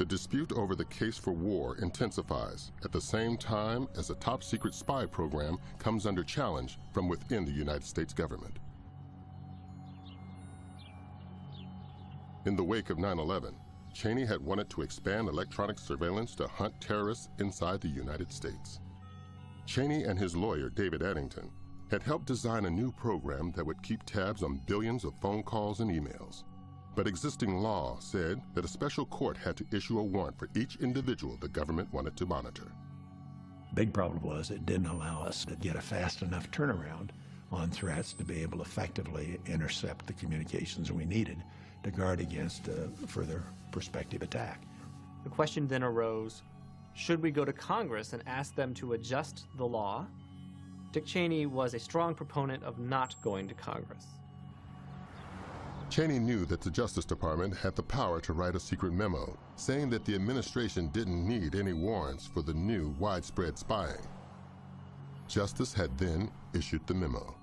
The dispute over the case for war intensifies at the same time as a top secret spy program comes under challenge from within the United States government. In the wake of 9 11, Cheney had wanted to expand electronic surveillance to hunt terrorists inside the United States. Cheney and his lawyer, David Addington, had helped design a new program that would keep tabs on billions of phone calls and emails. But existing law said that a special court had to issue a warrant for each individual the government wanted to monitor. Big problem was it didn't allow us to get a fast enough turnaround on threats to be able to effectively intercept the communications we needed to guard against a further prospective attack. The question then arose should we go to Congress and ask them to adjust the law? Dick Cheney was a strong proponent of not going to Congress. Cheney knew that the Justice Department had the power to write a secret memo saying that the administration didn't need any warrants for the new widespread spying. Justice had then issued the memo.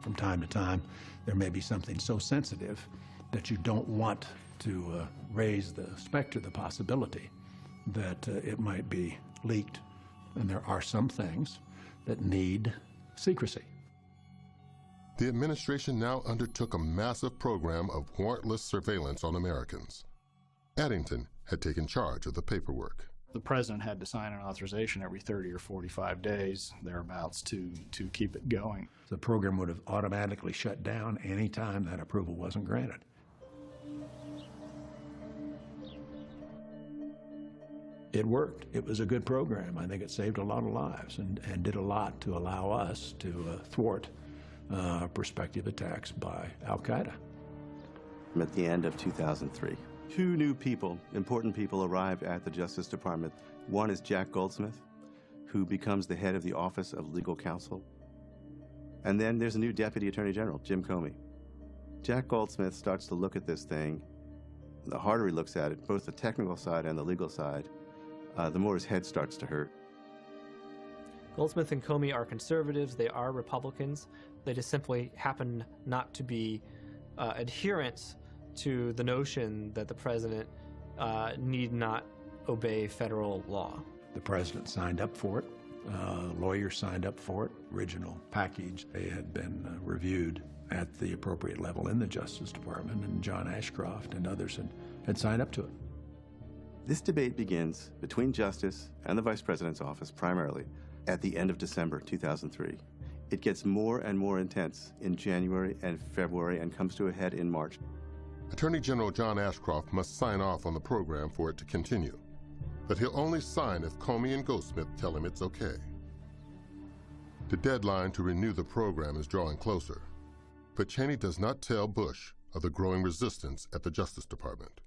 From time to time, there may be something so sensitive that you don't want to uh, raise the specter, the possibility that uh, it might be leaked. And there are some things that need secrecy. The administration now undertook a massive program of warrantless surveillance on Americans. Addington had taken charge of the paperwork. The president had to sign an authorization every 30 or 45 days, thereabouts, to, to keep it going. The program would have automatically shut down any time that approval wasn't granted. It worked. It was a good program. I think it saved a lot of lives and, and did a lot to allow us to uh, thwart uh, prospective attacks by Al Qaeda. At the end of 2003, two new people, important people, arrived at the Justice Department. One is Jack Goldsmith, who becomes the head of the Office of Legal Counsel. And then there's a new Deputy Attorney General, Jim Comey. Jack Goldsmith starts to look at this thing. The harder he looks at it, both the technical side and the legal side, uh, the more his head starts to hurt. Goldsmith and Comey are conservatives, they are Republicans. They just simply happen not to be uh, adherents to the notion that the president uh, need not obey federal law. The president signed up for it. Uh, lawyers signed up for it. Original package they had been uh, reviewed at the appropriate level in the Justice Department, and John Ashcroft and others had, had signed up to it. This debate begins between Justice and the Vice President's office primarily at the end of December 2003. It gets more and more intense in January and February and comes to a head in March. Attorney General John Ashcroft must sign off on the program for it to continue. But he'll only sign if Comey and Goldsmith tell him it's okay. The deadline to renew the program is drawing closer. But Cheney does not tell Bush of the growing resistance at the Justice Department.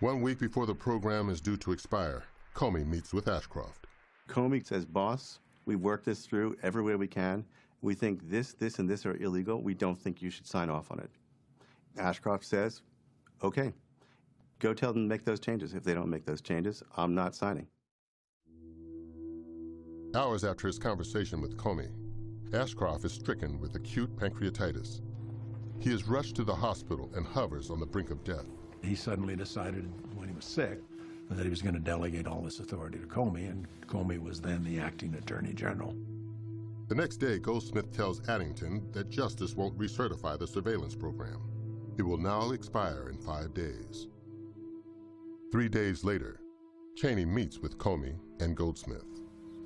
One week before the program is due to expire, Comey meets with Ashcroft. Comey says, boss, we've worked this through every way we can. We think this, this, and this are illegal. We don't think you should sign off on it. Ashcroft says, okay, go tell them to make those changes. If they don't make those changes, I'm not signing. Hours after his conversation with Comey, Ashcroft is stricken with acute pancreatitis. He is rushed to the hospital and hovers on the brink of death. He suddenly decided when he was sick that he was going to delegate all this authority to Comey, and Comey was then the acting attorney general. The next day, Goldsmith tells Addington that Justice won't recertify the surveillance program. It will now expire in five days. Three days later, Cheney meets with Comey and Goldsmith.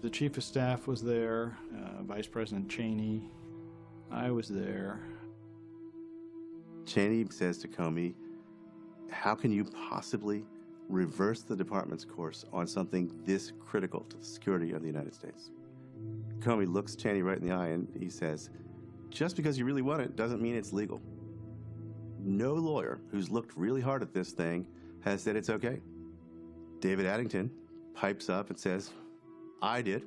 The chief of staff was there, uh, Vice President Cheney. I was there. Cheney says to Comey, how can you possibly reverse the department's course on something this critical to the security of the United States? Comey looks Cheney right in the eye and he says, just because you really want it doesn't mean it's legal. No lawyer who's looked really hard at this thing has said it's okay. David Addington pipes up and says, I did.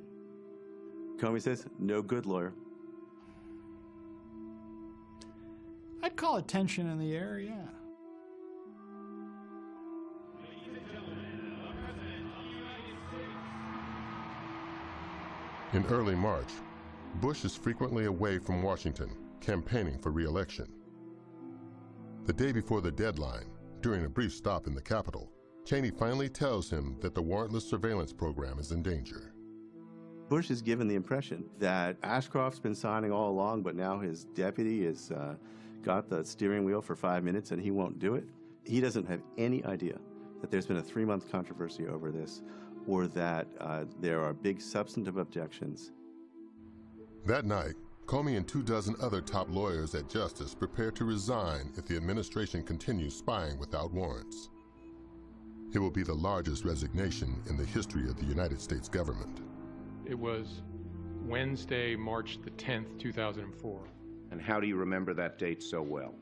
Comey says, no good lawyer. I'd call it tension in the air, yeah. In early March, Bush is frequently away from Washington, campaigning for re-election. The day before the deadline, during a brief stop in the Capitol, Cheney finally tells him that the warrantless surveillance program is in danger. Bush is given the impression that Ashcroft's been signing all along, but now his deputy has uh, got the steering wheel for five minutes and he won't do it. He doesn't have any idea that there's been a three month controversy over this or that uh, there are big substantive objections. That night, Comey and two dozen other top lawyers at Justice prepare to resign if the administration continues spying without warrants. It will be the largest resignation in the history of the United States government. It was Wednesday, March the 10th, 2004. And how do you remember that date so well?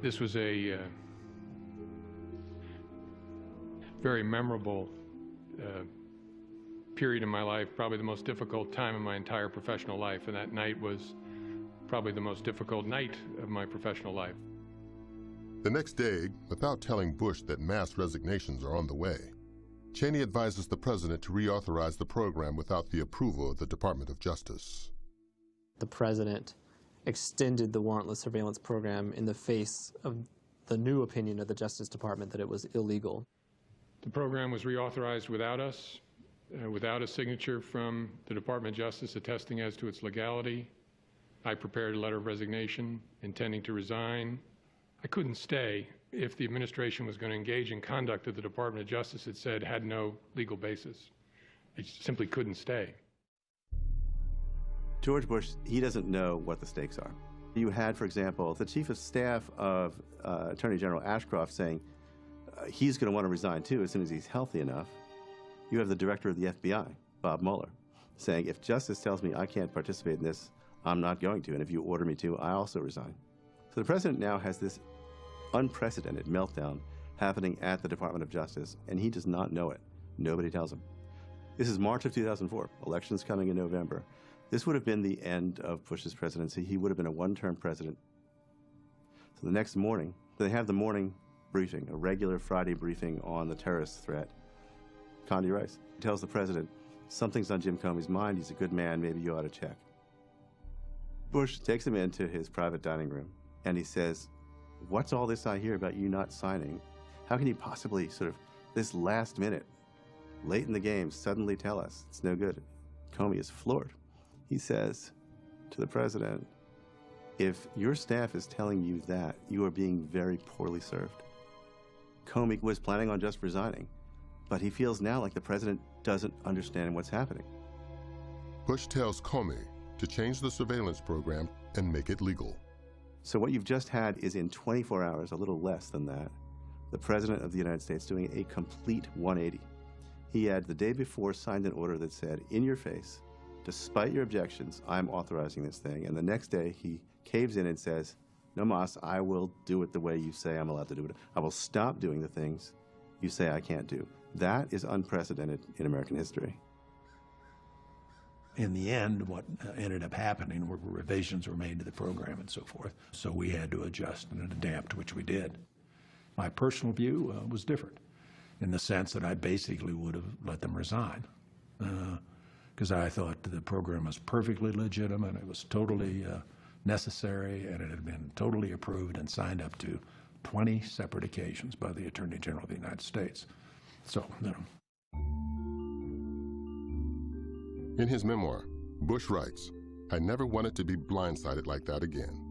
This was a uh, very memorable uh, period in my life, probably the most difficult time in my entire professional life, and that night was probably the most difficult night of my professional life. The next day, without telling Bush that mass resignations are on the way, Cheney advises the president to reauthorize the program without the approval of the Department of Justice. The president extended the warrantless surveillance program in the face of the new opinion of the Justice Department that it was illegal. The program was reauthorized without us, uh, without a signature from the Department of Justice attesting as to its legality. I prepared a letter of resignation intending to resign. I couldn't stay if the administration was going to engage in conduct that the Department of Justice had said had no legal basis. I simply couldn't stay. George Bush, he doesn't know what the stakes are. You had, for example, the chief of staff of uh, Attorney General Ashcroft saying he's going to want to resign too as soon as he's healthy enough. You have the director of the FBI, Bob Mueller, saying if justice tells me I can't participate in this, I'm not going to. And if you order me to, I also resign. So the president now has this unprecedented meltdown happening at the Department of Justice, and he does not know it. Nobody tells him. This is March of 2004. Elections coming in November. This would have been the end of Bush's presidency. He would have been a one term president. So the next morning, they have the morning briefing, a regular Friday briefing on the terrorist threat. Condi Rice tells the president, Something's on Jim Comey's mind. He's a good man. Maybe you ought to check. Bush takes him into his private dining room and he says, What's all this I hear about you not signing? How can you possibly, sort of, this last minute, late in the game, suddenly tell us it's no good? Comey is floored he says to the president, if your staff is telling you that, you are being very poorly served. Comey was planning on just resigning, but he feels now like the president doesn't understand what's happening. Bush tells Comey to change the surveillance program and make it legal. So, what you've just had is in 24 hours, a little less than that, the President of the United States doing a complete 180. He had the day before signed an order that said, in your face, despite your objections, I'm authorizing this thing. And the next day, he caves in and says, No, Mas, I will do it the way you say I'm allowed to do it. I will stop doing the things you say I can't do. That is unprecedented in American history. In the end, what uh, ended up happening were revisions were made to the program and so forth. So we had to adjust and adapt, which we did. My personal view uh, was different in the sense that I basically would have let them resign. Uh, because I thought the program was perfectly legitimate, it was totally uh, necessary, and it had been totally approved and signed up to 20 separate occasions by the Attorney General of the United States. So, you know. In his memoir, Bush writes, I never wanted to be blindsided like that again.